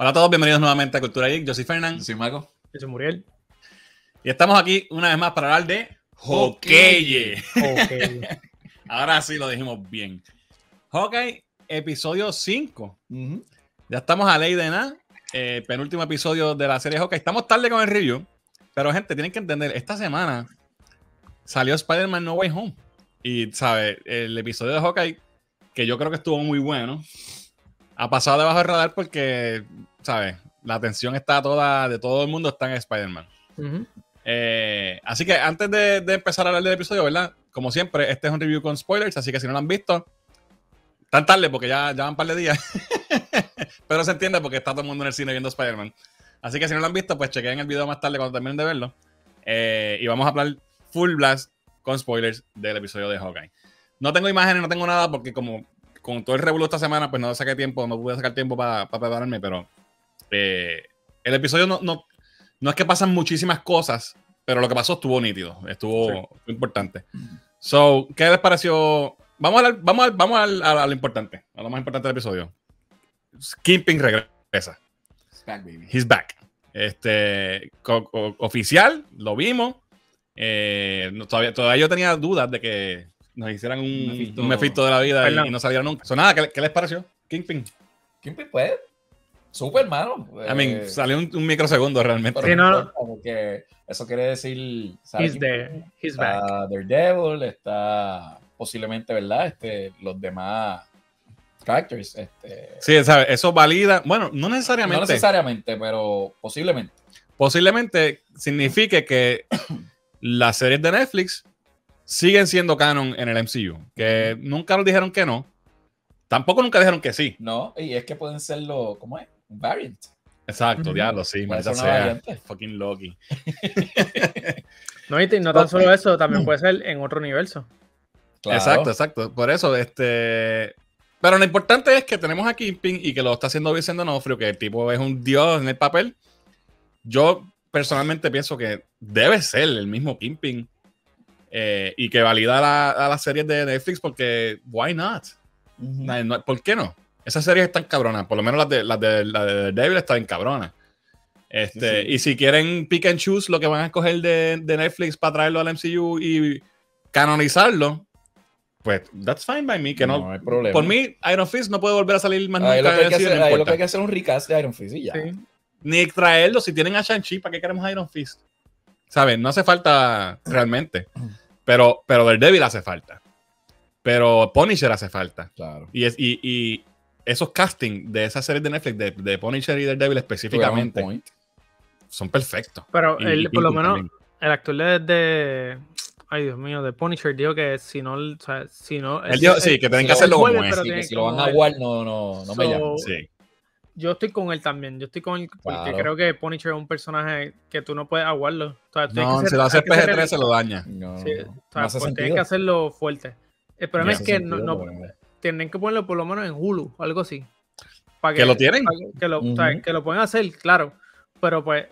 Hola a todos, bienvenidos nuevamente a Cultura Geek. Yo soy Fernán. Yo soy Mago. Yo soy Muriel. Y estamos aquí una vez más para hablar de Hokeye. Ok. Ahora sí lo dijimos bien. Hawkeye, episodio 5. Ujú. Ya estamos a ley de nada. Eh, penúltimo episodio de la serie Hawkeye. Estamos tarde con el review. Pero, gente, tienen que entender, esta semana salió Spider-Man No Way Home. Y, ¿sabes? El episodio de Hawkeye, que yo creo que estuvo muy bueno, ha pasado debajo del radar porque, ¿sabes? La atención está toda, de todo el mundo está en Spider-Man. Eh, así que antes de, de empezar a hablar del episodio, ¿verdad? Como siempre, este es un review con spoilers, así que si no lo han visto, tan tarde porque ya, ya van un par de días. Pero se entiende porque está todo el mundo en el cine viendo Spider-Man. Así que si no lo han visto, pues chequen el video más tarde cuando terminen de verlo. Eh, y vamos a hablar full blast con spoilers del episodio de Hawkeye. No tengo imágenes, no tengo nada porque como con todo el revuelo esta semana, pues no saqué tiempo, no pude sacar tiempo para prepararme, pero eh, el episodio no, no, no es que pasan muchísimas cosas, pero lo que pasó estuvo nítido, estuvo importante. So, ¿qué les pareció? Vamos a vamos a, vamos a, a- a lo importante, a lo más importante del episodio. Kingpin regresa. It's back, baby. He's back. Este, co- co- oficial, lo vimos. Eh, no- todavía, todavía yo tenía dudas de que nos hicieran un Mephisto. un Mephisto de la vida Perdón. y no saliera nunca. So, nada, ¿qué, qué les pareció? Kingpin. Kingpin, pues, súper, hermano. I mean, salió un, un microsegundo realmente. Sí, no, no. Porque eso quiere decir. ¿sabe He's there. He's back. Está Daredevil, está posiblemente, ¿verdad? Este, los demás characters. Este, Sí, ¿sabes? Eso valida. Bueno, no no necesariamente. necesariamente, pero posiblemente. posiblemente signifique que las series de Netflix siguen siendo canon en el MCU. Que nunca nos dijeron que no. Tampoco nunca dijeron que sí. No, y es que pueden serlo, ¿cómo es? Un variant. Exacto, diablo, sí, Puede maldita sea. variante. Fucking Loki. No, y no tan solo eso, también puede ser en otro universo. Claro. Exacto, exacto. Por eso, este. Pero lo importante es que tenemos a Kingpin y que lo está haciendo Vicente Donofrio, que el tipo es un dios en el papel. Yo personalmente pienso que debe ser el mismo Kingpin eh, y que valida la- a las series de Netflix porque, why not? No, no, ¿Por qué no? Esas series están cabronas. Por lo menos las de, las de, la de Devil están cabronas. Este, Sí, sí. Y si quieren pick and choose lo que van a escoger de, de Netflix para traerlo al MCU y canonizarlo, pues that's fine by me. Que no, No hay problema. por mí, Iron Fist no puede volver a salir más Ahí lo, nunca que hay que hacer, no ahí lo que hay que hacer es un recast de Iron Fist y ya. Sí. Ni traerlo. Si tienen a Shang-Chi, ¿para qué queremos Iron Fist? ¿Sabes? No hace falta realmente. Pero, pero Daredevil hace falta. Pero Punisher hace falta. Claro. Y, es, y, y esos castings de esas series de Netflix, de, de Punisher y Daredevil específicamente, Tuvieron un point. son perfectos. Pero y por lo menos, también. el actor de, de- Ay, Dios mío, de Punisher dijo que si no. O sea, si no Él dijo, sí, que tienen si que lo hacerlo como es. Sí, que si lo van a aguar, no, no, no me llaman. Sí. Yo estoy con él también. Yo estoy con él porque Claro. creo que Punisher es un personaje que tú no puedes aguarlo. O sea, tienes No, que ser- si lo hace hay que ser PG-13 se lo daña. No, Sí, no. o No sea, hace pues tienen que hacerlo fuerte. El problema No es que sentido, no, tienen que ponerlo por lo menos en Hulu o algo así. Para ¿Que lo tienen? para que, que lo, o sea, Ujú. que lo pueden hacer, claro. Pero pues,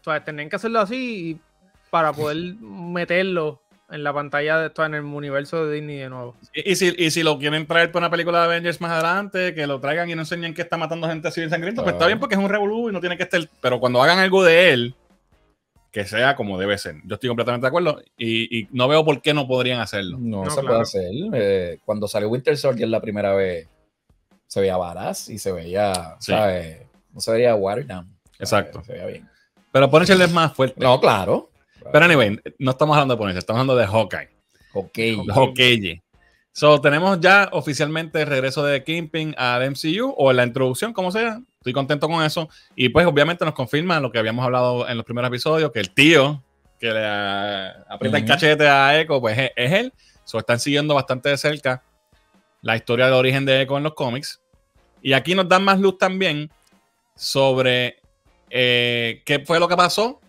o sea, tienen que hacerlo así para poder meterlo en la pantalla de esto en el universo de Disney de nuevo. Y, y si, y si lo quieren traer para una película de Avengers más adelante, que lo traigan y no enseñen que está matando gente así en sangriento, pues está bien porque es un revolú y no tiene que estar. Pero cuando hagan algo de él, que sea como debe ser. Yo estoy completamente de acuerdo y, y no veo por qué no podrían hacerlo. No, No, se claro. puede hacer. Eh, cuando salió Winter Soldier la primera vez, se veía varaz y se veía, Sí. ¿sabes? No se veía watered down. ¿sabes? Exacto. Se veía bien. Pero Punisher es más fuerte. No, claro. Pero anyway, no estamos hablando de Punisher, estamos hablando de Hawkeye. Ok. Hawkeye. So, tenemos ya oficialmente el regreso de Kingpin al MCU o la introducción, como sea. Estoy contento con eso. Y pues, obviamente, nos confirma lo que habíamos hablado en los primeros episodios: que el tío que le aprieta el cachete a Echo, pues es, es él. So, están siguiendo bastante de cerca la historia de origen de Echo en los cómics. Y aquí nos dan más luz también sobre eh, qué fue lo que pasó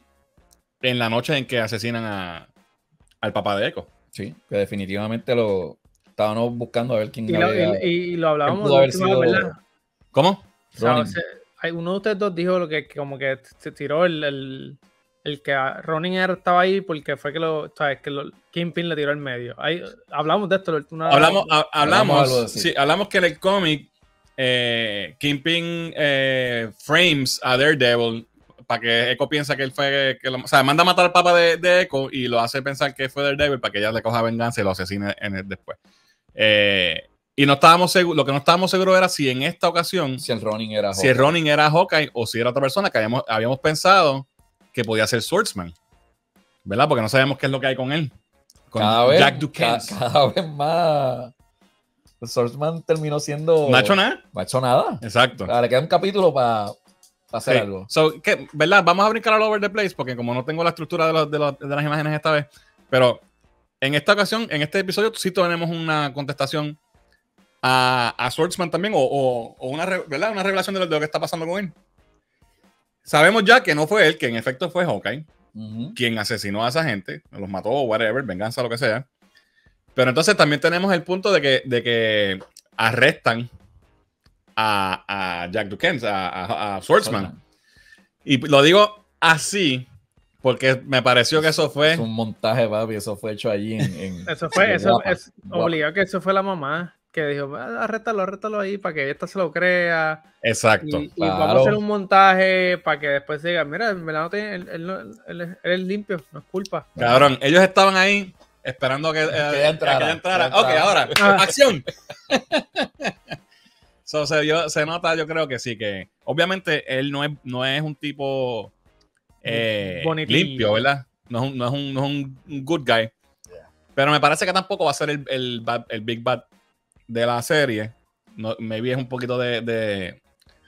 en la noche en que asesinan a- al papá de Echo. Sí, que definitivamente lo estábamos buscando a ver quién Y lo, había- y- y lo hablábamos haber última vez, ¿verdad? ¿Cómo? O sea, Ronin. se- uno de ustedes dos dijo lo que, que como que se tiró el, el, el que a- Ronin era- estaba ahí porque fue que lo, sabes, que lo, Kingpin le tiró al medio. Ahí, hablamos de esto. última- Hablamos, ha- Hablamos hablamos, sí, hablamos que en el cómic eh, Kingpin eh, frames a Daredevil para que Echo piensa que él fue. Que lo- o sea, manda a matar al papa de, de Echo y lo hace pensar que fue Daredevil para que ella le coja venganza y lo asesine en el después. Eh, y no estábamos seguros, lo que no estábamos seguros era si en esta ocasión, Si el Ronin era si el Hawkeye. Ronin era Hawkeye o si era otra persona que habíamos, habíamos pensado que podía ser Swordsman. ¿Verdad? Porque no sabemos qué es lo que hay con él. Con cada vez, Jack ca- Duquesne. cada vez más. Swordsman terminó siendo. No ha hecho nada. No ha hecho nada. Exacto. Le queda un capítulo para hacer Sí. algo. So, ¿verdad? Vamos a brincar al over the place porque como no tengo la estructura de, los- de los- de las imágenes esta vez, pero en esta ocasión, en este episodio, sí tenemos una contestación a, a Swordsman también o, o- o una, ¿verdad? una revelación de lo, de lo que está pasando con él. Sabemos ya que no fue él, que en efecto fue Hawkeye, quien asesinó a esa gente, los mató, whatever, venganza, lo que sea. Pero entonces también tenemos el punto de que, de que arrestan a, a Jack Duquesne, a, a- a Swordsman. Y lo digo así porque me pareció que eso fue. Es un montaje, papi. Eso fue hecho allí en. en- Eso fue, eso Guapa. es Guapa. obligado que eso fue la mamá que dijo, "Ah, arréstalo, arréstalo ahí para que esta se lo crea. Exacto. Y, y claro. vamos a hacer un montaje para que después se diga, mira, en verdad no tiene, él, él es- él es limpio, no es culpa. Cabrón, ellos estaban ahí esperando a que, eh, ella entrara, a que ella entrara. que ella Ok, ahora, Ah. acción. So, se, yo- se nota, yo creo que sí, que obviamente él no es, no es un tipo eh, limpio, ¿verdad? No es un, no es un, no es un- un good guy. Pero me parece que tampoco va a ser el, el, bad- el big bad de la serie. No, maybe es un poquito de, de,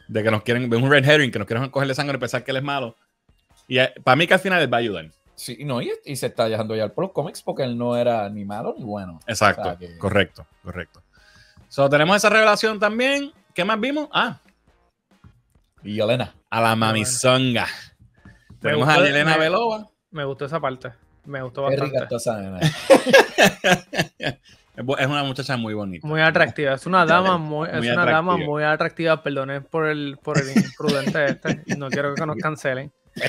de que nos quieren, de un red herring, que nos quieren cogerle sangre y pensar que él es malo. Y eh, para mí que al final él va a ayudar. Sí, no, y, y se está dejando ya por los cómics porque él no era ni malo ni bueno. Exacto, O sea que- correcto, correcto. So, tenemos esa revelación también. ¿Qué más vimos? Ah, Y Elena. a la mamizonga. Tenemos a gustó- Elena me- Belova. Me gustó esa parte, me gustó Qué rica bastante. está esa nena. Es una muchacha muy bonita. Muy atractiva, es una dama muy, es Muy una dama atractiva. muy atractiva, perdonen por el, por el imprudente este, no quiero que nos cancelen.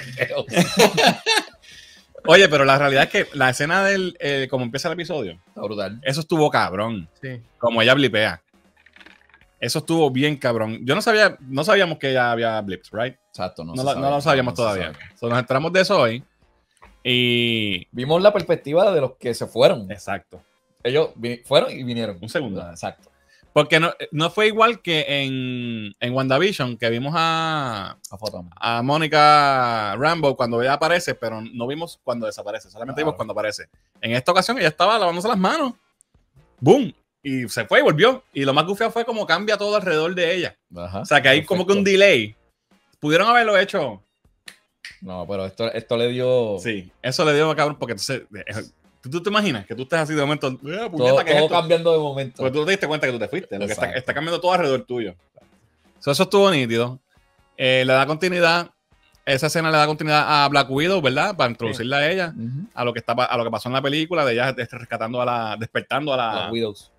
Oye, pero la realidad es que la escena del, eh, como empieza el episodio, Está brutal. eso estuvo cabrón. Sí. Como ella blipea. Eso estuvo bien cabrón. Yo no sabía, no sabíamos que ella había blips, right? Exacto, no, No, lo, sabe, no lo sabíamos no todavía. sabe. So, nos enteramos de eso hoy. Y. Vimos la perspectiva de los que se fueron. Exacto. Ellos fueron y vinieron. Un segundo. Ah, Exacto. Porque no, no fue igual que en, en WandaVision, que vimos a, A a Mónica Rambo cuando ella aparece, pero no vimos cuando desaparece, solamente Claro. vimos cuando aparece. En esta ocasión ella estaba lavándose las manos. ¡Boom! Y se fue y volvió. Y lo más gufiado fue como cambia todo alrededor de ella. Ajá. O sea, que hay como que un delay. Pudieron haberlo hecho. No, pero esto, esto le dio. Sí, eso le dio cabrón, porque entonces. ¿Tú, tú te imaginas que tú estés así de momento. "Eh, puñeta, Todo, ¿qué es todo esto?" cambiando de momento. Pues tú te diste cuenta que tú te fuiste. Lo que está, está cambiando todo alrededor tuyo. So, eso estuvo nítido. Eh, le da continuidad. Esa escena le da continuidad a Black Widow, ¿verdad? Para introducirla a ella, a lo que está, a lo que pasó en la película, de ella este, rescatando a la, despertando a, la, Los Widows.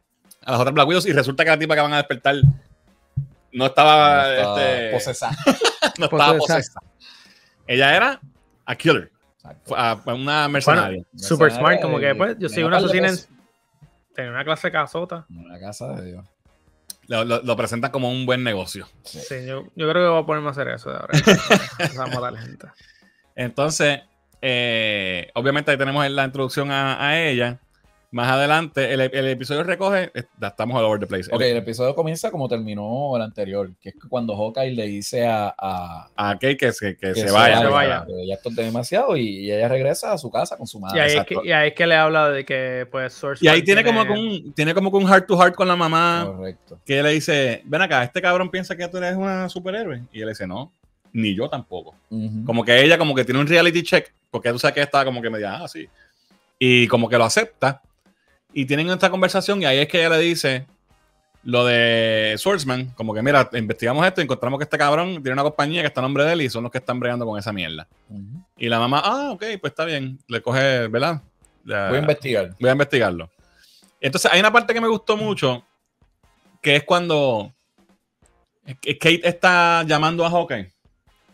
a las otras Black Widows. Y resulta que la tipa que van a despertar no estaba, No este, posesada. no estaba posesa. posesa. Ella era a killer. A- a una mercenaria. Super Mercenaria smart, como que pues, yo soy una asesina tenía una clase casota. Una casa de Dios. Lo, lo, lo presentan como un buen negocio. Sí. Sí, yo, yo creo que voy a ponerme a hacer eso de ahora. Vamos a matar gente. Entonces, eh, obviamente ahí tenemos la introducción a, a ella. Más adelante, el, el episodio recoge, eh, estamos all over the place. Ok, El- el episodio comienza como terminó el anterior, que es cuando Hawkeye le dice a, a a Kate que, se, que que se vaya. se vaya. que ya esto es demasiado y, y ella regresa a su casa con su madre. y, ahí es que, y ahí es que le habla de que, pues, Source Y ahí tiene como, que un, tiene como que un heart to heart con la mamá, Correcto. que le dice, ven acá, este cabrón piensa que tú eres una superhéroe. Y él dice, no, ni yo tampoco. Ujú. Como que ella como que tiene un reality check, porque tú sabes que estaba como que media, ah, sí. Y como que lo acepta. Y tienen esta conversación y ahí es que ella le dice lo de Swordsman, como que mira, investigamos esto y encontramos que este cabrón tiene una compañía que está a nombre de él y son los que están bregando con esa mierda. Y la mamá, ah, ok, pues está bien. Le coge, ¿verdad? La- Voy a investigar. voy a investigarlo. Entonces, hay una parte que me gustó mucho, que es cuando Kate está llamando a Hawkeye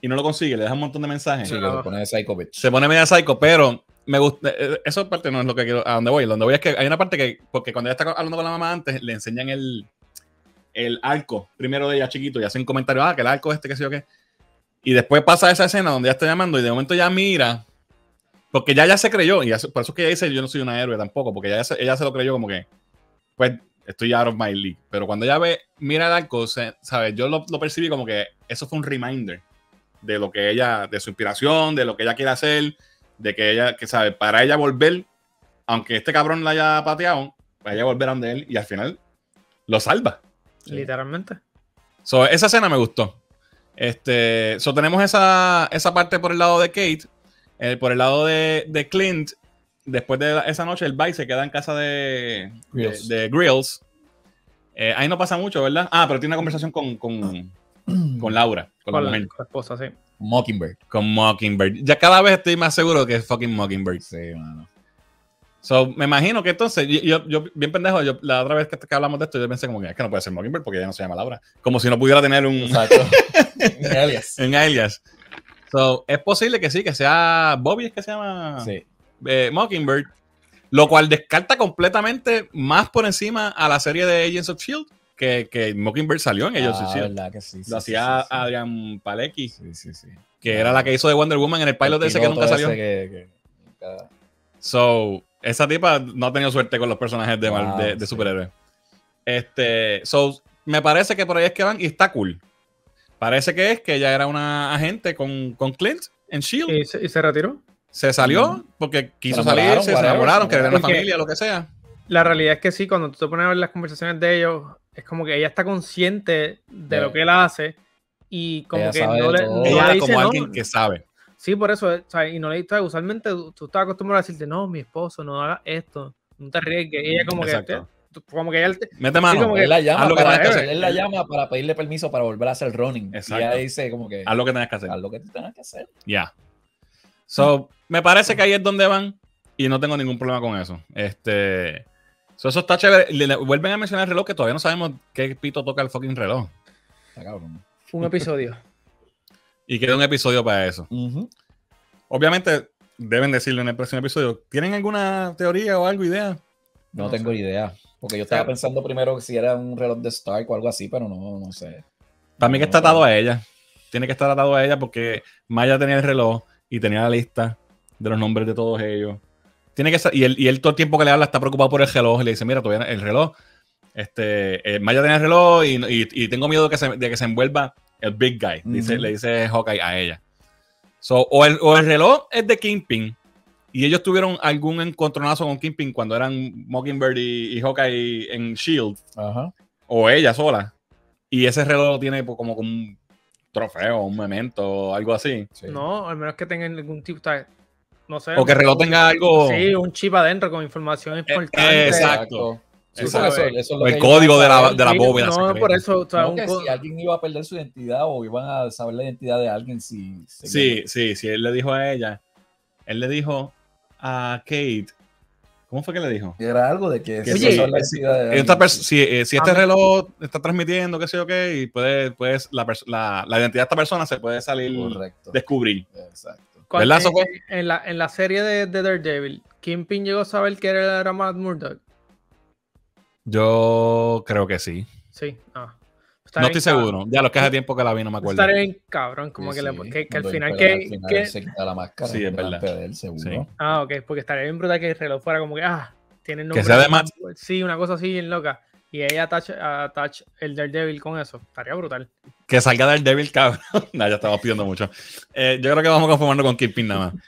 y no lo consigue, le deja un montón de mensajes. Sí, que le pone de Psycho Bitch. Se pone media psycho, pero me gusta. eh, Esa parte no es lo que quiero. A donde voy. Donde voy es que hay una parte que. Porque cuando ella está hablando con la mamá antes, le enseñan el. el arco, primero de ella chiquito, y hacen comentarios, ah, que el arco este, que sé yo qué. Y después pasa esa escena donde ella está llamando y de momento ya mira, porque ya ya se creyó, y por eso es que ella dice, yo no soy una héroe tampoco, porque ella, ella se lo creyó como que, pues, estoy out of my league. Pero cuando ella ve, mira el arco, ¿sabes? Yo lo, lo percibí como que eso fue un reminder de lo que ella, de su inspiración, de lo que ella quiere hacer, de que ella, que sabe, para ella volver, aunque este cabrón la haya pateado, para ella volver a donde él y al final lo salva. Literalmente. So, esa escena me gustó. Este, so, tenemos esa, esa parte por el lado de Kate. Eh, por el lado de, de Clint, después de esa noche, el bike se queda en casa de Grills. de, de Grills. Eh, ahí no pasa mucho, ¿verdad? Ah, pero tiene una conversación con, con, con Laura, con, Con la la, mujer, con la esposa, sí. Mockingbird. con Mockingbird. Ya cada vez estoy más seguro que es fucking Mockingbird. Sí, mano. So, me imagino que entonces, yo, yo, bien pendejo, yo, la otra vez que, que hablamos de esto, yo pensé como que es que no puede ser Mockingbird porque ella no se llama Laura. Como si no pudiera tener un, Exacto. Alias. en alias. So, es posible que sí, que sea Bobby, es que se llama Sí. eh, Mockingbird, lo cual descarta completamente más por encima a la serie de Agents of Shield que, que Mockingbird salió en of Ah, Shield. verdad que sí. sí, Lo sí, hacía sí, sí. Adrian Palecki, Sí, sí, sí. que era la que hizo de Wonder Woman en el pilot de ese que nunca salió. que- nunca- So, esa tipa no ha tenido suerte con los personajes de, Wow, de, de sí. superhéroes. Este, so, me parece que por ahí es que van y está cool. Parece que es que ella era una agente con, con Clint en Shield. Y se, y se retiró. se salió Ujú. porque quiso salirse, se enamoraron, querían una familia, lo que sea. La realidad es que sí, cuando tú te pones a ver las conversaciones de ellos, es como que ella está consciente de De- lo que él hace y como Ella que no le, no Ella le dice como no. alguien que sabe. Sí, por eso, o sea, y no le dice, usualmente tú, estás acostumbrado a decirte, no, mi esposo, no hagas esto, no te arriesgues. Y ella como Exacto. que, como que ella te- Mete mano, como que- Él la llama lo que para, que hacer. él la llama para pedirle permiso para volver a hacer running. Exacto. Y ella dice como que haz lo que tengas que hacer. haz lo que tengas que hacer. Ya. So, me parece que ahí es donde van y no tengo ningún problema con eso. Este. So, eso está chévere. Le- le- vuelven a mencionar el reloj que todavía no sabemos qué pito toca el fucking reloj. Está cabrón. un episodio. Y queda un episodio para eso. Obviamente, deben decirlo en el próximo episodio. ¿Tienen alguna teoría o algo, idea? No, No tengo sé. idea. Porque yo estaba sea- pensando primero si era un reloj de Stark o algo así, pero no, no sé. También que No, está atado a ella. Tiene que estar atado a ella porque Maya tenía el reloj y tenía la lista de los nombres de todos ellos. Tiene que y él, y él todo el tiempo que le habla está preocupado por el reloj y le dice, mira, todavía el reloj. Este, eh, Maya tenía el reloj y, y- y tengo miedo de que, se, de que se envuelva el big guy. Dice. Le dice Hawkeye a ella. So, o, el, o el reloj es de Kingpin y ellos tuvieron algún encontronazo con Kingpin cuando eran Mockingbird y, y Hawkeye en Shield Ajá. o ella sola. Y ese reloj lo tiene pues, como, como un trofeo, un memento, o algo así. Sí. No, al menos que tengan algún tipo, no sé. O que el reloj tenga algo. Sí, un chip adentro con información importante. exacto. Sí, Exacto. porque eso- eso es lo O el que código de la, de la Sí, bóveda. No, secreta. por eso, o sea, un si alguien iba a perder su identidad o iban a saber la identidad de alguien si... Sí, sí, sí. Él le dijo a ella. Él le dijo a Kate. ¿Cómo fue que le dijo? Era algo de que... Que si Oye, saber la identidad de Esta si, eh, si este reloj está transmitiendo, qué sé yo qué, y puede, pues, la, la, la identidad de esta persona se puede salir, Correcto. descubrir. Exacto. ¿Verdad, en, Sofía? en la, en la serie de, de Daredevil, Kingpin llegó a saber que era, era Matt Murdock. Yo creo que sí. Sí, no. no estoy seguro. Ya lo que hace tiempo que la vi, no me acuerdo. Estaré bien cabrón, como Sí, que, le- sí. que, que al final que, se quita la máscara Sí, es verdad. de él, seguro. Sí. Ah, ok, porque estaría bien brutal que el reloj fuera como que, ah, tiene el Que nombre sea de de Matt. Sí, una cosa así bien loca. Y ella attach, attach el Daredevil con eso. Estaría brutal. Que salga del Devil, cabrón. no, ya estamos pidiendo mucho. Eh, yo creo que vamos conformando con Kingpin nada más.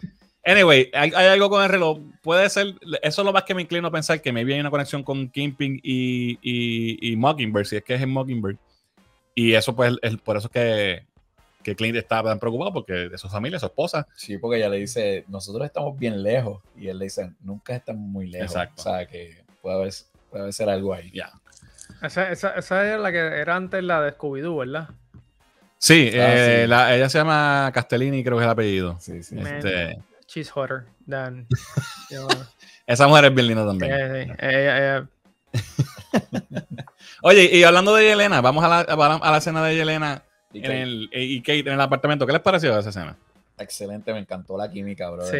Anyway, hay, hay algo con el reloj. Puede ser, eso es lo más que me inclino a pensar que maybe hay una conexión con Kingpin y, y, y Mockingbird, si es que es en Mockingbird. Y eso, pues, es por eso es que, que Clint está tan preocupado, porque de su familia, su esposa. Sí, porque ella le dice, nosotros estamos bien lejos. Y él le dice, nunca estamos muy lejos. Exacto. O sea, que puede haber, puede haber ser algo ahí. Ya. Esa, esa, esa era la que era antes la de Scooby-Doo, ¿verdad? Sí, Ah, eh, sí. la- ella se llama Castellini, creo que es el apellido. Sí, sí. Me- Este, She's hotter than. esa mujer es bien linda también. eh, sí, ella- ella- Oye, y hablando de Yelena, vamos a la, a la, a la escena de Yelena Y en que- el, y Kate en el apartamento. ¿Qué les pareció esa escena? Excelente, me encantó la química, bro. sí.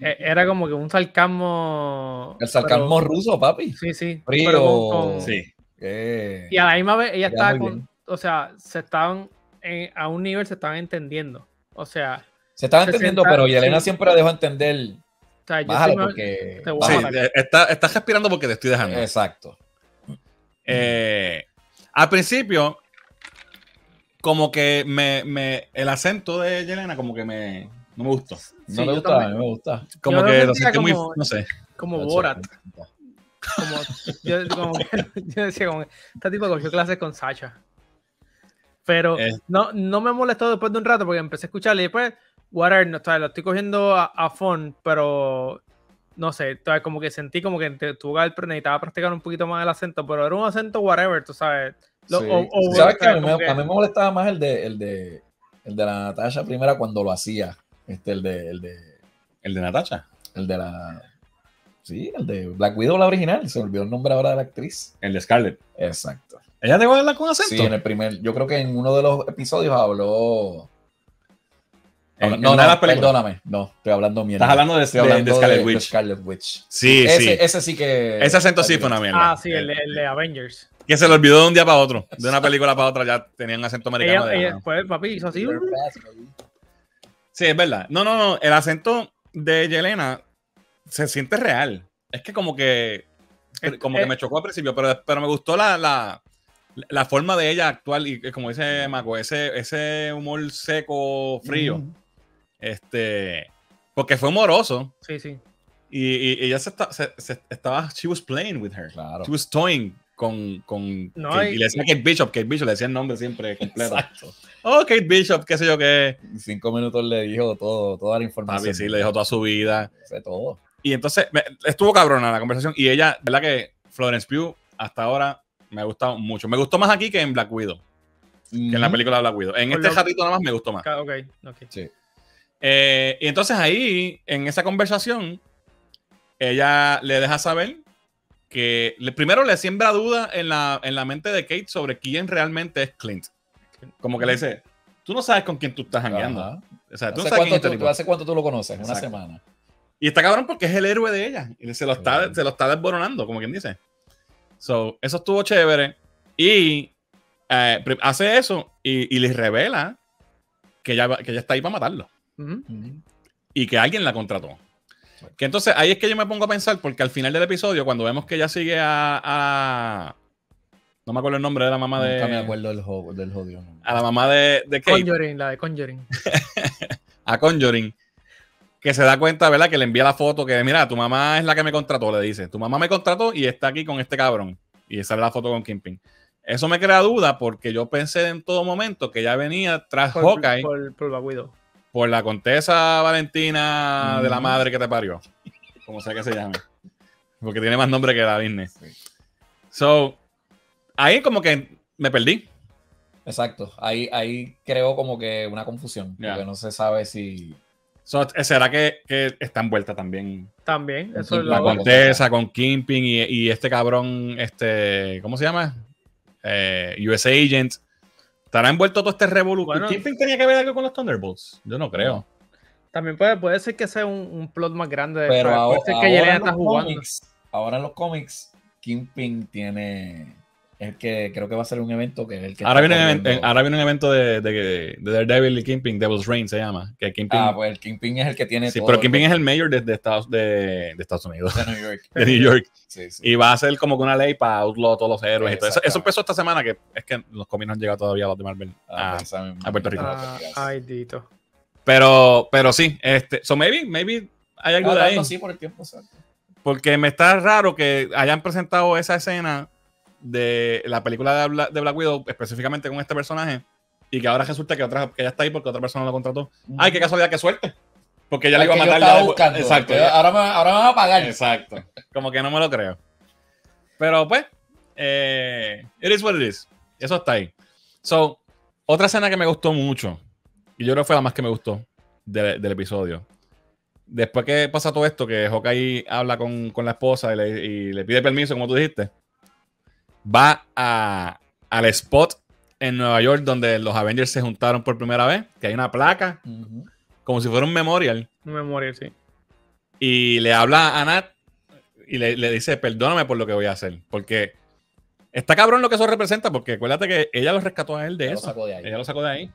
Eh, Era como que un sarcasmo. El sarcasmo pero- ruso, papi. Sí, sí. Frío. pero con- con- Sí. Eh, Y a la misma vez ella estaba con, bien. o sea, se estaban en- a un nivel se estaban entendiendo. O sea, se estaba se entendiendo, pero Yelena sí. siempre dejó entender. o sea, mal- porque. te voy a Sí, está- estás respirando porque te estoy dejando. Exacto. Eh, al principio, como que me, me- el acento de Yelena como que me, no me gustó. No Sí, me gusta, me gusta. Como Yo que lo sentí muy, no sé. como Borat. Como, yo, como que- yo decía, como, este tipo cogió clases con Sacha. Pero Eh. no, no me molestó después de un rato porque empecé a escucharle y después, whatever, no, lo estoy cogiendo a, a pero no sé, como que sentí como que que haber- necesitaba practicar un poquito más el acento, pero era un acento whatever, tú sabes. Lo- Sí. o- o- ¿Sabes A mí, me, que- a mí me molestaba más el de, el de, el de la Natasha primera cuando lo hacía. Este, el de, el de, El de Natacha. el de la. Sí, el de Black Widow, la original. Se olvidó el nombre ahora de la actriz. El de Scarlett. Exacto. ¿Ella te va a hablar con acento? Sí, en el primer. Yo creo que en uno de los episodios habló. En- no, en no, una de las películas. perdóname. No, estoy hablando mierda. Estás hablando de, Estoy de- de hablando Scarlet de- de Witch. Scarlet Witch. Sí, ese, sí. ese sí que. Ese acento sí fue una mierda. Ah, sí, el, de- el de Avengers. Que se le olvidó de un día para otro. De una película para otra ya tenían acento americano. Ella, de- ella- pues, papi, hizo así. Sí, es verdad. No, no, no. El acento de Yelena se siente real. Es que como que. Como que me chocó al principio, pero, pero me gustó la, la, la forma de ella actual. Y como dice Mako, ese, ese humor seco, frío. Mm. Este. Porque fue humoroso. Sí, sí. Y, y ella se, está- se- se- estaba. She was playing with her. Claro. She was toying con. con No, Kate- y- y, le decía Kate Bishop. Kate Bishop le decía el nombre siempre completo. Exacto. Oh, Kate Bishop, qué sé yo qué. Y cinco minutos le dijo todo, toda la información. Papi, sí, le dejó toda su vida. Sé todo. Y entonces me- estuvo cabrona la conversación. Y ella, ¿verdad que Florence Pugh hasta ahora me ha gustado mucho? Me gustó más aquí que en Black Widow, que en la película Black Widow. En Por este lo- ratito nada más me gustó más. Ca- Ok, ok. Sí. Eh, y entonces ahí, en esa conversación, ella le deja saber que le- primero le siembra duda en la, en la mente de Kate sobre quién realmente es Clint. Como que le dice, tú no sabes con quién tú estás jangueando. O sea, tú no ¿Hace, sabes quién es cuánto este tú. ¿Hace cuánto tú lo conoces? Una Exacto. semana. Y está cabrón porque es el héroe de ella. Y se lo está, Claro. se lo está desboronando, como quien dice. So, eso estuvo chévere. Y eh, hace eso y, y les revela que ella, va- que ella está ahí para matarlo. Y que alguien la contrató. Que entonces ahí es que yo me pongo a pensar, porque al final del episodio, cuando vemos que ella sigue a. a- no me acuerdo el nombre de la mamá de. Nunca me acuerdo del, del jodido. A la mamá de, de Kate, Conjuring, la de Conjuring. a Conjuring, que se da cuenta, ¿verdad? Que le envía la foto que, mira, tu mamá es la que me contrató, le dice. Tu mamá me contrató y está aquí con este cabrón. Y sale la foto con Kingpin. Eso me crea duda porque yo pensé en todo momento que ya venía tras Por, Hawkeye por, por por la contesa Valentina de la madre que te parió. Como sea que se llame. Porque tiene más nombre que la Disney. So, ahí como que me perdí. Exacto. Ahí, ahí creo como que una confusión. Ya. Porque no se sabe si. So, ¿Será que, que está envuelta también También. Eso es la lo con- Contesa con Kingpin y, y este cabrón, este, ¿cómo se llama? Eh, US Agent. ¿Estará envuelto todo este revolución? Bueno. ¿Kingpin tenía que ver algo con los Thunderbolts? Yo no creo. También puede, puede ser que sea un, un plot más grande. de Pero puede ahora, ser que ahora Yelena en está los jugando. cómics, ahora en los cómics, Kingpin tiene. Es que creo que va a ser un evento que es el que. Ahora viene, un evento, corriendo. ahora viene un evento de, de, de Daredevil y Kingpin, Devil's Reign se llama. Que Kingpin, Ah, pues el Kingpin es el que tiene. sí, todo pero el- Kingpin es el mayor de, de Estados, de, de Estados Unidos, de New York. de New York. Sí, sí. Y va a ser como que una ley para outlaw a todos los héroes. y todo. Eso, eso empezó esta semana, que es que los cómics no han llegado todavía a los de Marvel. Ah, Ah, pues, a Puerto Rico. Ah, ay, Dito. pero, pero sí, este, so maybe, maybe hay algo de Ah, ahí. sí, por el tiempo. Porque me está raro que hayan presentado esa escena de la película de Bla- de Black Widow, específicamente con este personaje, y que ahora resulta que, otra, que ella está ahí porque otra persona lo contrató. Ay, qué casualidad, qué suerte. Porque ella le iba a matar. ya buscando. Exacto. Ahora me, ahora me va a pagar. Exacto. Como que no me lo creo. Pero pues, eh, it is what it is. Eso está ahí. So, otra escena que me gustó mucho, y yo creo que fue la más que me gustó de- del episodio. Después que pasa todo esto, que Hawkeye habla con, con la esposa y le, y le pide permiso, como tú dijiste, va a, al spot en Nueva York donde los Avengers se juntaron por primera vez, que hay una placa, como si fuera un memorial. No me morir, sí. Y le habla a Nat y le, le dice, perdóname por lo que voy a hacer. Porque está cabrón lo que eso representa, porque acuérdate que ella lo rescató a él de lo eso. sacó de ahí. Ella lo sacó de ahí.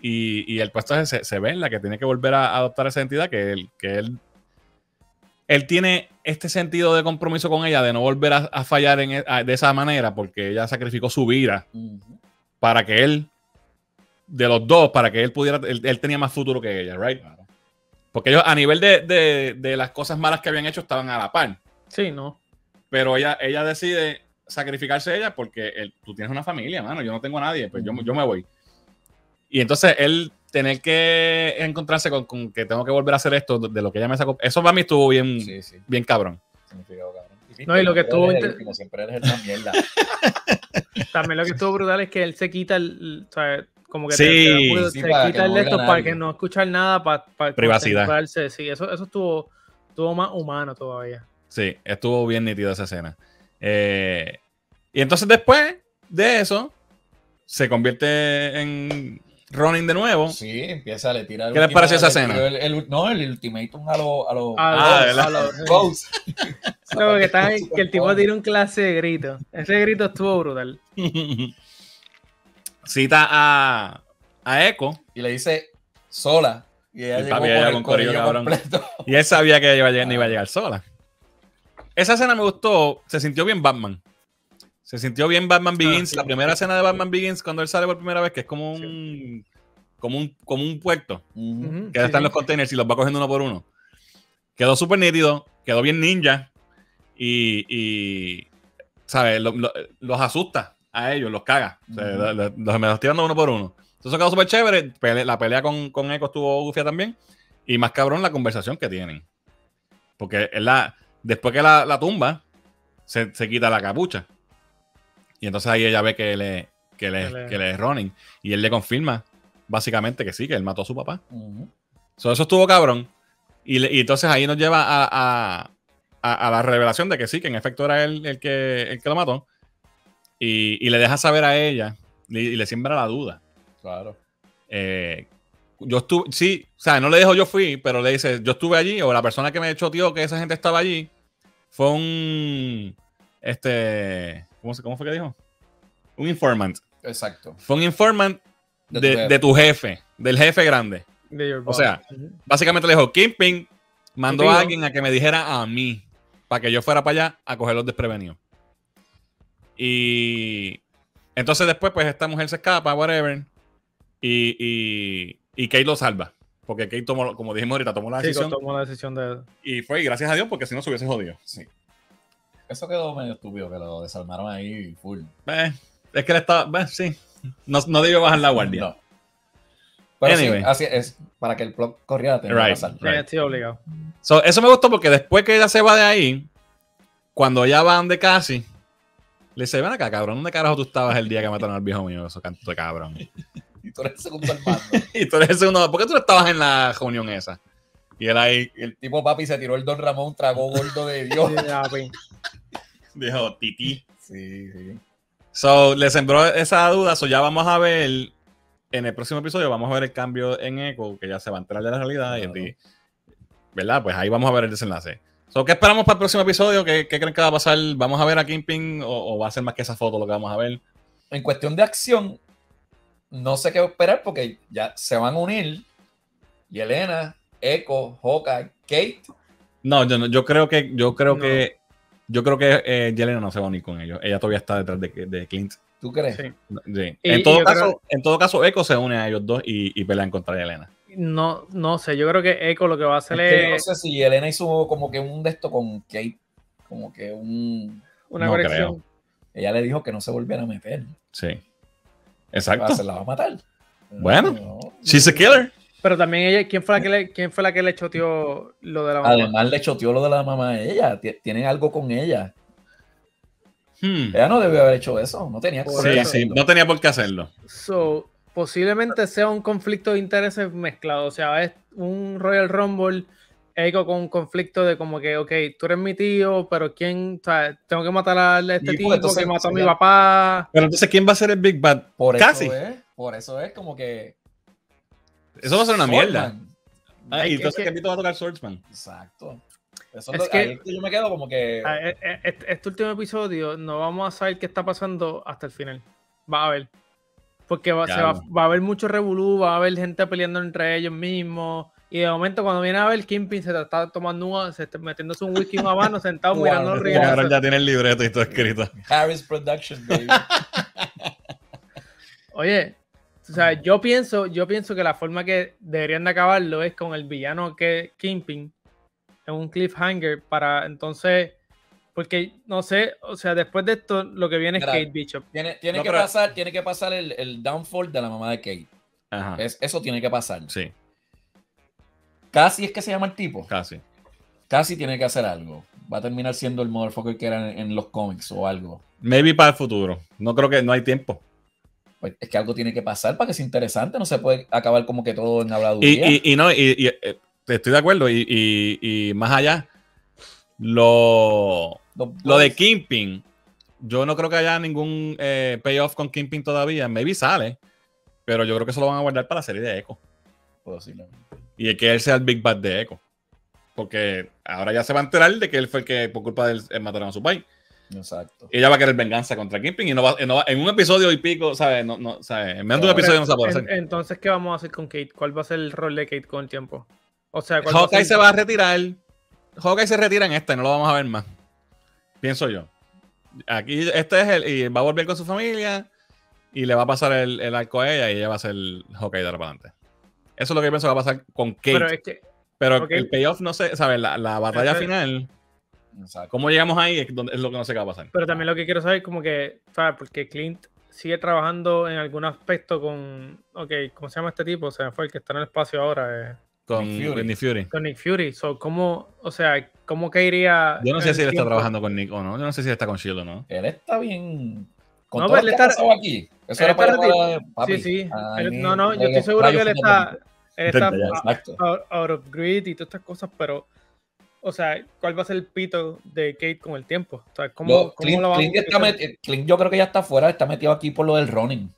Y, y el puesto se, se ve en la que tiene que volver a adoptar esa identidad, que él, que él, él tiene este sentido de compromiso con ella, de no volver a, a fallar en, e- a- de esa manera, porque ella sacrificó su vida para que él, de los dos, para que él pudiera, él, él tenía más futuro que ella, ¿right? Claro. Porque ellos a nivel de, de- de las cosas malas que habían hecho estaban a la par. Sí, no. Pero ella, ella decide sacrificarse ella porque él- tú tienes una familia, mano. Yo no tengo a nadie, pues yo, yo me voy. Y entonces él tener que encontrarse con, con que tengo que volver a hacer esto de, de lo que ella me sacó. Eso para mí estuvo bien, Sí, sí. bien cabrón. Significado, cabrón. Y No, y lo que estuvo inter- último, siempre eres el mierda. También lo que estuvo brutal es que él se quita el. o sea, como que Sí, te- te- sí, se para que quita el esto para que no escuchar nada, para, para Privacidad. Sí, eso, eso estuvo, estuvo más humano todavía. Sí, estuvo bien nítida esa escena. Eh, y entonces después de eso, se convierte en Ronin de nuevo. Sí, empieza, le tira el ¿Qué les pareció esa le escena? tiró El, el- no, el ultimatum a los. A los Ah, A a los- Ghost. No, que, está ahí, que el tipo tira un clase de grito. Ese grito estuvo brutal. Cita a, a Echo. Y le dice sola. Y ella El llegó papi, con ella el con corillo, cabrón. completo. Y él sabía que iba a llegar- no iba a llegar sola. Esa escena me gustó. Se sintió bien Batman. Se sintió bien Batman Begins. sí. La primera escena de Batman Begins cuando él sale por primera vez, que es como un, como un, como un puerto. Ujú. Ujú, Que están los containers y los va cogiendo uno por uno. Quedó súper nítido. Quedó bien ninja. Y, y ¿sabes? Lo- lo- los asusta a ellos, los caga. O sea, los me los tirando uno por uno. Entonces quedó súper chévere. Pele- la pelea con, con Echo estuvo gufia también. Y más cabrón la conversación que tienen. Porque él la, después que la, la tumba, se, se quita la capucha. Y entonces ahí ella ve que él es, que le- que es Ronin. Y él le confirma, básicamente, que sí, que él mató a su papá. So, eso estuvo cabrón. Y, le- y entonces ahí nos lleva a, a- a- a la revelación de que sí, que en efecto era él el que, el que lo mató. Y, y le deja saber a ella y, y le siembra la duda. Claro. Eh, yo estuve, sí, o sea, no le dijo yo fui, pero le dice, yo estuve allí, o la persona que me echó tío que esa gente estaba allí, fue un, este, ¿cómo, se- cómo fue que dijo? Un informant. Exacto. Fue un informant De de, tu jefe. de tu jefe, del jefe grande. De your O sea. Básicamente le dijo, Kingpin mandó a alguien a que me dijera a mí, para que yo fuera para allá a coger los desprevenidos. Y entonces después, pues esta mujer se escapa, whatever, y, y, y Kate lo salva. Porque Kate tomó, como dijimos ahorita, tomó la Sí, decisión tomó la decisión de. y fue, y gracias a Dios, porque si no se hubiese jodido. Sí. Eso quedó medio estúpido que lo desarmaron ahí full. Eh, es que él estaba, eh, sí, no, no debió bajar la guardia. No. Pero sí, así es. Para que el plot corriera, tenía que Right. pasar. Sí, Right. estoy obligado. So, eso me gustó porque después que ella se va de ahí, cuando ella va de casi, le dice, ven acá, cabrón, ¿dónde carajo tú estabas el día que mataron al viejo mío? Eso canto de cabrón. Y tú eres el segundo al mando. y tú eres el segundo, ¿por qué tú no estabas en la reunión esa? Y él ahí el tipo papi se tiró el Don Ramón, tragó gordo de Dios. Dijo, tití. Sí, sí. So, le sembró esa duda, so ya vamos a ver, en el próximo episodio vamos a ver el cambio en Echo, que ya se va a enterar de la realidad, y- Claro. y, ¿verdad? Pues ahí vamos a ver el desenlace. So, ¿Qué esperamos para el próximo episodio? ¿Qué, qué creen que va a pasar? ¿Vamos a ver a Kingpin o, o va a ser más que esa foto lo que vamos a ver? En cuestión de acción, no sé qué esperar porque ya se van a unir. Y Elena, Echo, Hawkeye, Kate. No, yo, no- yo creo que, yo creo No. que, yo creo que eh, Yelena no se va a unir con ellos. Ella todavía está detrás de, de Clint. ¿Tú crees? Sí. Sí. Y- en, y todo caso, creo- en todo caso, Echo se une a ellos dos y, y pelean contra Yelena. No, no sé, yo creo que Echo lo que va a Es hacer que yo no es sé si Elena hizo como que un de esto con Kate. Como que un. una no conexión. Ella le dijo que no se volviera a meter. Sí. Exacto. Se la va a matar. Bueno. No. She's a killer. Pero también ella, ¿quién fue la que le, quién fue la que le choteó lo de la mamá? Además, le choteó lo de la mamá a ella. Ti- Tienen algo con ella. Hmm. Ella no debió haber hecho eso. No tenía Por Sí, sí, no tenía por qué hacerlo. So, posiblemente sea un conflicto de intereses mezclado. O sea, es un Royal Rumble Echo con un conflicto de como que, ok, tú eres mi tío, pero ¿quién? O sea, tengo que matar a este pues, tipo entonces que mató a mi papá. Pero entonces, ¿quién va a ser el Big Bad? Por Casi. eso es. Por eso es como que. Eso va a ser una mierda. Ah, y entonces, es que- ¿qué pito va a tocar Swordsman? Exacto. Eso Es lo- que- yo me quedo como que. Ah, eh, eh, Este, este último episodio no vamos a saber qué está pasando hasta el final. Va a ver. Porque va, se va, Claro. va a haber mucho revolú, va a haber gente peleando entre ellos mismos. Y de momento, cuando viene a ver, Kimpin se está tomando un, se está metiéndose un whisky en una mano, sentado Wow, mirando los no, regalos. Cabrón, ya tiene el libreto y todo escrito. Harris Productions, baby. Oye, o sea, yo pienso, yo pienso que la forma que deberían de acabarlo es con el villano que Kingpin en un cliffhanger para entonces, porque no sé, o sea, después de esto lo que viene Mira, es Kate Bishop. Tiene, tiene No, que pero- pasar, tiene que pasar el, el downfall de la mamá de Kate. Ajá. Es- eso tiene que pasar. Sí, Casi es que se llama el tipo. casi. Casi tiene que hacer algo. Va a terminar siendo el motherfucker que era en, en los cómics o algo. Maybe para el futuro. No creo que no hay tiempo. Pues es que algo tiene que pasar para que sea interesante. No se puede acabar como que todo en habladuría. y, y no, y, y, eh, estoy de acuerdo. Y, más allá, lo, lo de Kingpin, yo no creo que haya ningún eh, payoff con Kingpin todavía. Maybe sale, pero yo creo que eso lo van a guardar para la serie de Echo. posiblemente. Y de que él sea el Big Bad de Echo. Porque ahora ya se va a enterar de que él fue el que, por culpa de él, eh, mataron a su país. Exacto. Ella va a querer venganza contra Kingpin y no va, no va- en un episodio y pico, ¿sabes? No, no, ¿sabes? En menos de un episodio no se puede hacer. entonces, ¿qué vamos a hacer con Kate? ¿Cuál va a ser el rol de Kate con el tiempo? O sea, ¿cuál va a Hawkeye ser- se va a retirar. Hawkeye se retira en esta y no lo vamos a ver más. Pienso yo. Aquí este es el. Y va a volver con su familia. Y le va a pasar el, el arco a ella. Y ella va a ser Hawkeye de ahora para adelante. Eso es lo que yo pienso que va a pasar con Kate. Pero es que, el payoff no sé. ¿Sabes? La, la batalla final. Exacto. ¿Cómo llegamos ahí? Es, donde- es lo que no sé qué va a pasar. pero también lo que quiero saber, como que, ¿sabes? Porque Clint sigue trabajando en algún aspecto con. Ok, ¿cómo se llama este tipo? Se me fue el que está en el espacio ahora. eh, Con Nick Fury. Nick Fury. con Nick Fury. So, ¿cómo, o sea, ¿cómo caería? Yo no sé si él está tiempo? trabajando con Nick o no. Yo no sé si él está con Shield o no. Él está bien. Con No, todo pero lo él que está- aquí. Eso él era para está para- papi, Sí, sí. I Él- need no, no, yo estoy seguro que él está, él está out, out of grid y todas estas cosas, pero, o sea, ¿cuál va a ser el pito de Kate con el tiempo? O sea, ¿cómo, Lo- cómo Clint, lo Clint a está met- Clint yo creo que ya está fuera, está metido aquí por lo del running,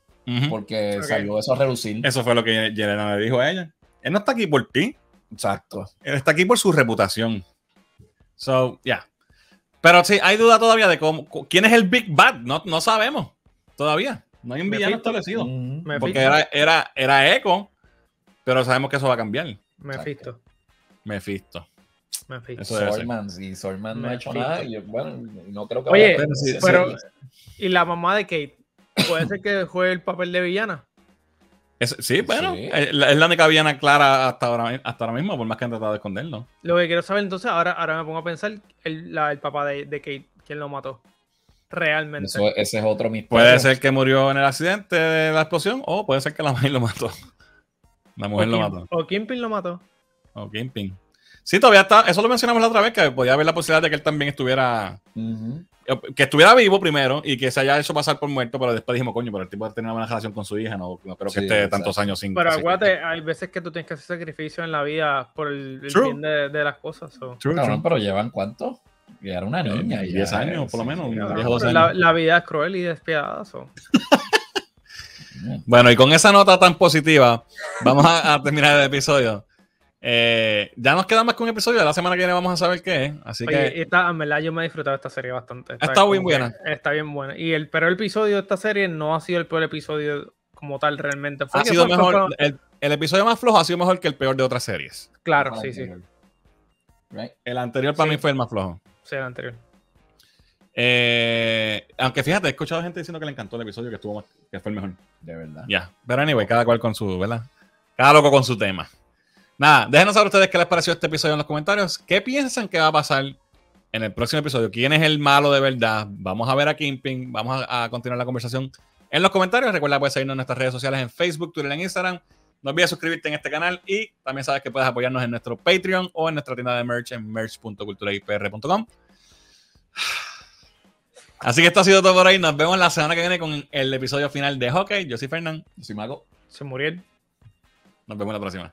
porque salió eso a reducir. Eso fue lo que Jelena le dijo a ella. Él no está aquí por ti. Exacto. Él está aquí por su reputación. So, ya. Pero sí, hay duda todavía de cómo, quién es el Big Bad. No, no sabemos todavía. No hay un Me villano establecido. Mm. Me Porque era, era, era Echo, pero sabemos que eso va a cambiar. Mephisto. Mephisto. Mephisto. Swordman, sí, Swordman no ha hecho nada. Y yo, bueno, no creo que Oye, vaya a pero sí, pero- sí. Y la mamá de Kate, puede ser que juegue el papel de villana. Es- sí, bueno, Sí. Es, la, es la única villana clara hasta ahora, hasta ahora mismo, por más que han tratado de esconderlo. Lo que quiero saber entonces, ahora, ahora me pongo a pensar, el, la- el papá de, de Kate, ¿quién lo mató? Realmente. Eso- ese es otro misterio. Puede ser que murió en el accidente de la explosión, o puede ser que la mujer lo mató. La o, mujer lo Kim- mató. o Kingpin lo mató. O Kingpin. Sí, todavía está. Eso lo mencionamos la otra vez, que podía haber la posibilidad de que él también estuviera. Ujú. Que estuviera vivo primero y que se haya hecho pasar por muerto, pero después dijimos, coño, pero el tipo tiene una buena relación con su hija, no, no creo que Sí, esté exacto. tantos años sin. Pero acuérdate, hay veces que tú tienes que hacer sacrificios en la vida por el, el bien de, de las cosas. so. True, Cabrón, true. pero llevan cuánto? Ya era una niña. Eh, ya, 10 años, por lo sí, menos, sí, una cabrón. vieja dos Pero la, años. la vida es cruel y despiadada. so. Bueno, y con esa nota tan positiva, vamos a, a terminar el episodio. Eh, ya nos queda más que un episodio. de La semana que viene vamos a saber qué es. Así Oye, que esta, en verdad yo me he disfrutado de esta serie bastante. Está bien buena. Está bien buena. Y el peor episodio de esta serie no ha sido el peor episodio como tal realmente. Fue ha sido fue- mejor. El, el episodio más flojo ha sido mejor que el peor de otras series. Claro, sí, sí. Right. El anterior para Sí. mí fue el más flojo. Sí, el anterior. Eh, aunque fíjate, he escuchado gente diciendo que le encantó el episodio, que estuvo más- que fue el mejor. De verdad. Ya. Pero anyway, cada cual con su, ¿verdad? Cada loco con su tema. Nada, déjenos saber ustedes qué les pareció este episodio en los comentarios. ¿Qué piensan que va a pasar en el próximo episodio? ¿Quién es el malo de verdad? Vamos a ver a Kingpin. Vamos a, a continuar la conversación en los comentarios. Recuerda, puedes seguirnos en nuestras redes sociales en Facebook, Twitter y en Instagram. No olvides suscribirte en este canal y también sabes que puedes apoyarnos en nuestro Patreon o en nuestra tienda de merch en merch.culturaipr.com. Así que esto ha sido todo por ahí. Nos vemos la semana que viene con el episodio final de Hockey. Yo soy Fernán. Yo soy mago. Se murió. Nos vemos la próxima.